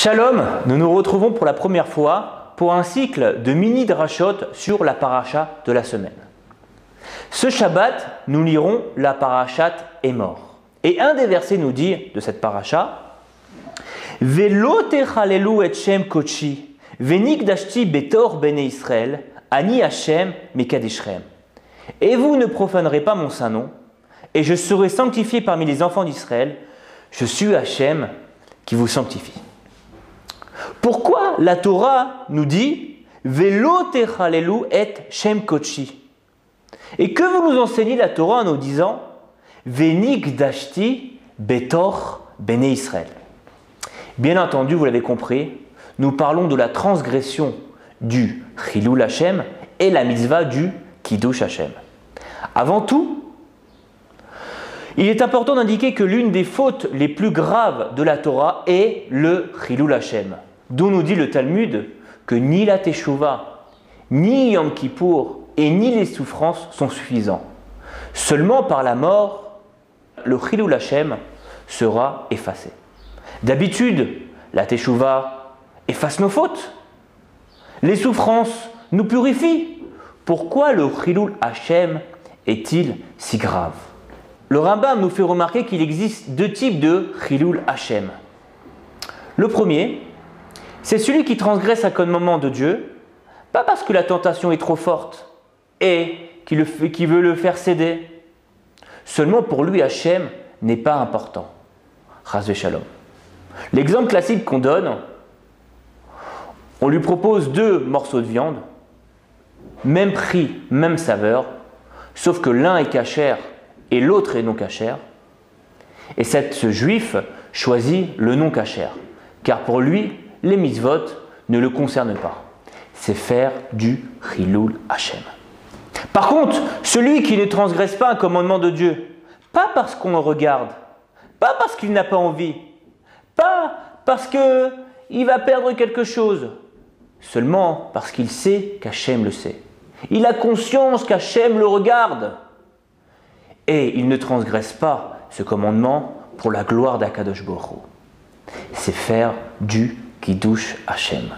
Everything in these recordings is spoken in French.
Shalom, nous nous retrouvons pour la première fois pour un cycle de mini drachot sur la paracha de la semaine. Ce Shabbat, nous lirons la parachat est mort. Et un des versets nous dit de cette paracha et kochi, betor Israël, ani Hashem. Et vous ne profanerez pas mon saint nom, et je serai sanctifié parmi les enfants d'Israël. Je suis Hachem qui vous sanctifie. Pourquoi la Torah nous dit Velo et shem kochi Et que vous nous enseignez la Torah en nous disant Venik dashti betor bene Israël. Bien entendu, vous l'avez compris, nous parlons de la transgression du Chilul Hashem et la mitzvah du Kiddush Hashem. Avant tout, il est important d'indiquer que l'une des fautes les plus graves de la Torah est le Chilul Hashem, dont nous dit le Talmud que ni la Teshuvah, ni Yom Kippour et ni les souffrances sont suffisants. Seulement par la mort, le Chilul Hashem sera effacé. D'habitude, la Teshuvah efface nos fautes. Les souffrances nous purifient. Pourquoi le Chilul Hashem est-il si grave? Le Rambam nous fait remarquer qu'il existe deux types de Chilul Hashem. Le premier, c'est celui qui transgresse un commandement de Dieu, pas parce que la tentation est trop forte et qui, qui veut le faire céder. Seulement pour lui, Hachem n'est pas important. Ras Shalom. L'exemple classique qu'on donne, on lui propose deux morceaux de viande, même prix, même saveur, sauf que l'un est cachère et l'autre est non cachère. Et ce juif choisit le non cachère, car pour lui, les mitzvot ne le concernent pas. C'est faire du chilul Hashem. Par contre, celui qui ne transgresse pas un commandement de Dieu, pas parce qu'on le regarde, pas parce qu'il n'a pas envie, pas parce qu'il va perdre quelque chose, seulement parce qu'il sait qu'Hachem le sait. Il a conscience qu'Hachem le regarde. Et il ne transgresse pas ce commandement pour la gloire d'Akadosh Borou. C'est faire du Kiddush Hachem.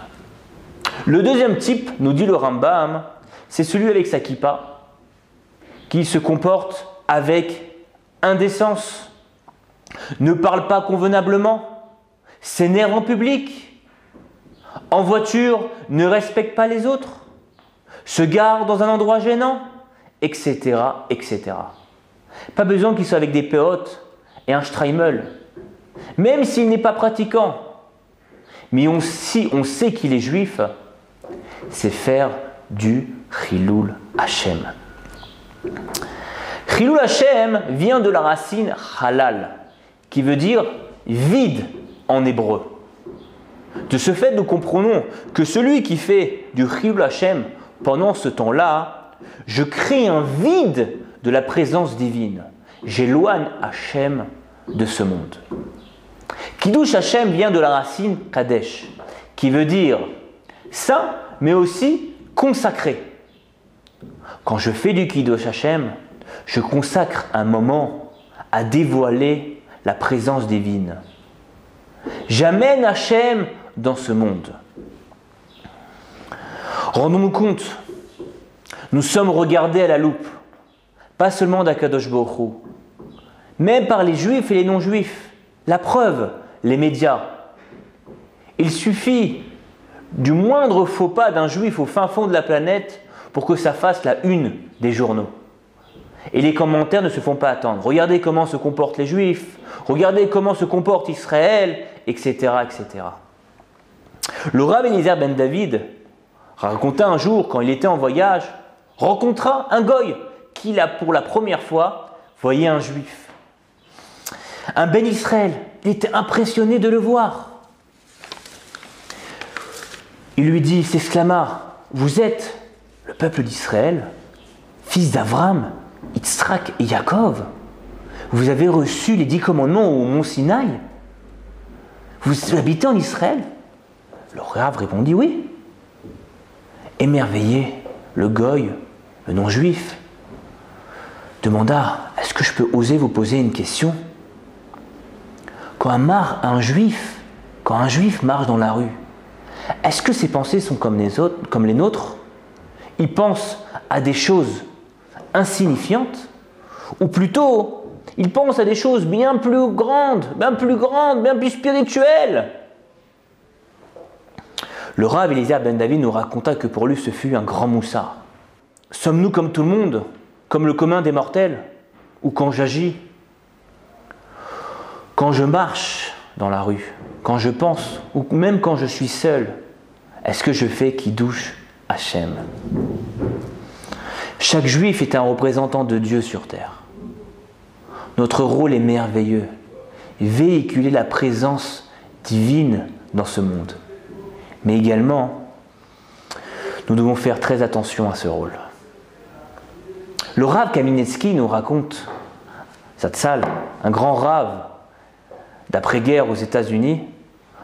Le deuxième type, nous dit le Rambam, c'est celui avec sa kippa, qui se comporte avec indécence, ne parle pas convenablement, s'énerve en public, en voiture ne respecte pas les autres, se gare dans un endroit gênant, etc. etc. Pas besoin qu'il soit avec des péotes et un streimel, même s'il n'est pas pratiquant. Mais on, si on sait qu'il est juif, c'est faire du Chilul Hashem. Chilul Hashem vient de la racine halal, qui veut dire vide en hébreu. De ce fait, nous comprenons que celui qui fait du Chilul Hashem pendant ce temps-là, je crée un vide de la présence divine. J'éloigne Hachem de ce monde. Kiddush Hachem vient de la racine Kadesh, qui veut dire saint, mais aussi consacré. Quand je fais du Kiddush Hachem, je consacre un moment à dévoiler la présence divine. J'amène Hachem dans ce monde. Rendons-nous compte, nous sommes regardés à la loupe, pas seulement d'Akadosh Baruch même par les juifs et les non-juifs. La preuve, les médias. Il suffit du moindre faux pas d'un juif au fin fond de la planète pour que ça fasse la une des journaux. Et les commentaires ne se font pas attendre. Regardez comment se comportent les juifs, regardez comment se comporte Israël, etc. etc. Le Rav Ben David raconta un jour, quand il était en voyage, rencontra un goy qui, a pour la première fois, voyait un juif. Un Ben Israël, était impressionné de le voir. Il lui dit, s'exclama, vous êtes le peuple d'Israël, fils d'Avram, Yitzhak et Yaakov. Vous avez reçu les dix commandements au mont Sinaï. Vous habitez en Israël? Le Rav répondit oui. Émerveillé, le goy, le non-juif, demanda Est-ce que je peux oser vous poser une question? Quand un juif, marche dans la rue, est-ce que ses pensées sont comme les, autres, comme les nôtres? Il pense à des choses insignifiantes Ou plutôt, il pense à des choses bien plus grandes, bien plus grandes, bien plus spirituelles? Le Rav Eliezer Ben David nous raconta que pour lui ce fut un grand moussa. Sommes-nous comme tout le monde, comme le commun des mortels? Ou quand j'agis Quand je marche dans la rue quand je pense, ou même quand je suis seul, est-ce que je fais qui douche Hachem Chaque juif est un représentant de Dieu sur terre. Notre rôle est merveilleux, véhiculer la présence divine dans ce monde. Mais également, nous devons faire très attention à ce rôle. Le Rav Kaminetsky nous raconte, salle, un grand Rav d'après-guerre aux États-Unis,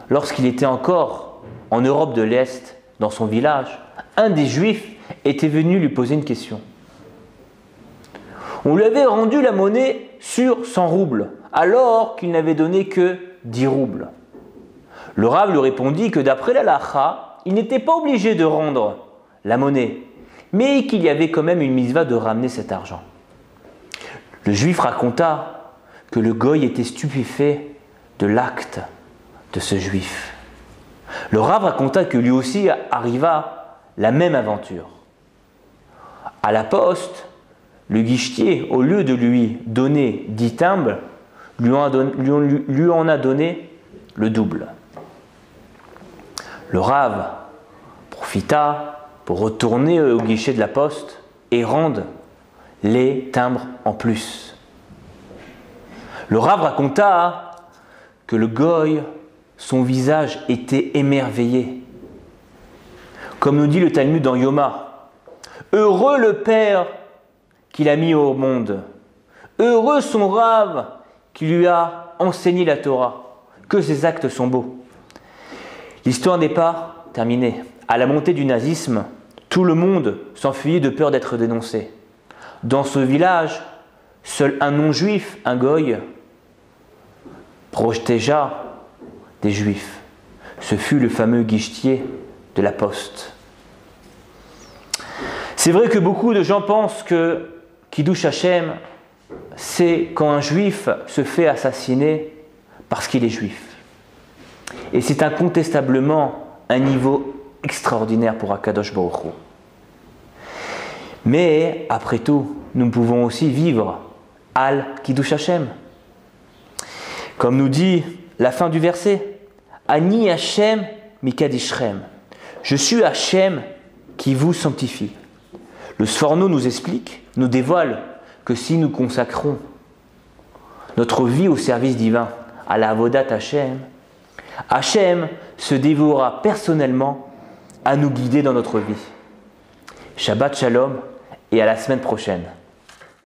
lorsqu'il était encore en Europe de l'Est, dans son village, un des Juifs était venu lui poser une question. On lui avait rendu la monnaie sur 100 roubles, alors qu'il n'avait donné que 10 roubles. Le Rav lui répondit que d'après la lacha, il n'était pas obligé de rendre la monnaie, mais qu'il y avait quand même une misva de ramener cet argent. Le juif raconta que le goy était stupéfait de l'acte de ce juif. Le Rav raconta que lui aussi arriva la même aventure. À la poste, le guichetier, au lieu de lui donner dix timbres, lui en, a donné le double. Le Rav profita pour retourner au guichet de la poste et rendre les timbres en plus. Le Rav raconta que le goy son visage était émerveillé. Comme nous dit le Talmud dans Yoma, Heureux le Père qu'il a mis au monde, heureux son rave qui lui a enseigné la Torah, que ses actes sont beaux. L'histoire n'est pas terminée. À la montée du nazisme, tout le monde s'enfuyait de peur d'être dénoncé. Dans ce village, seul un non-juif, un goy, protégeait des Juifs. Ce fut le fameux guichetier de la poste. C'est vrai que beaucoup de gens pensent que Kiddush Hashem, c'est quand un juif se fait assassiner parce qu'il est juif. Et c'est incontestablement un niveau extraordinaire pour Akadosh Baruch Hu. Mais après tout, nous pouvons aussi vivre al Kiddush Hashem. Comme nous dit la fin du verset. Ani Hashem mikadishrem. Je suis Hashem qui vous sanctifie. Le Sforno nous explique, nous dévoile que si nous consacrons notre vie au service divin, à la Avodat Hashem, Hashem se dévouera personnellement à nous guider dans notre vie. Shabbat Shalom et à la semaine prochaine.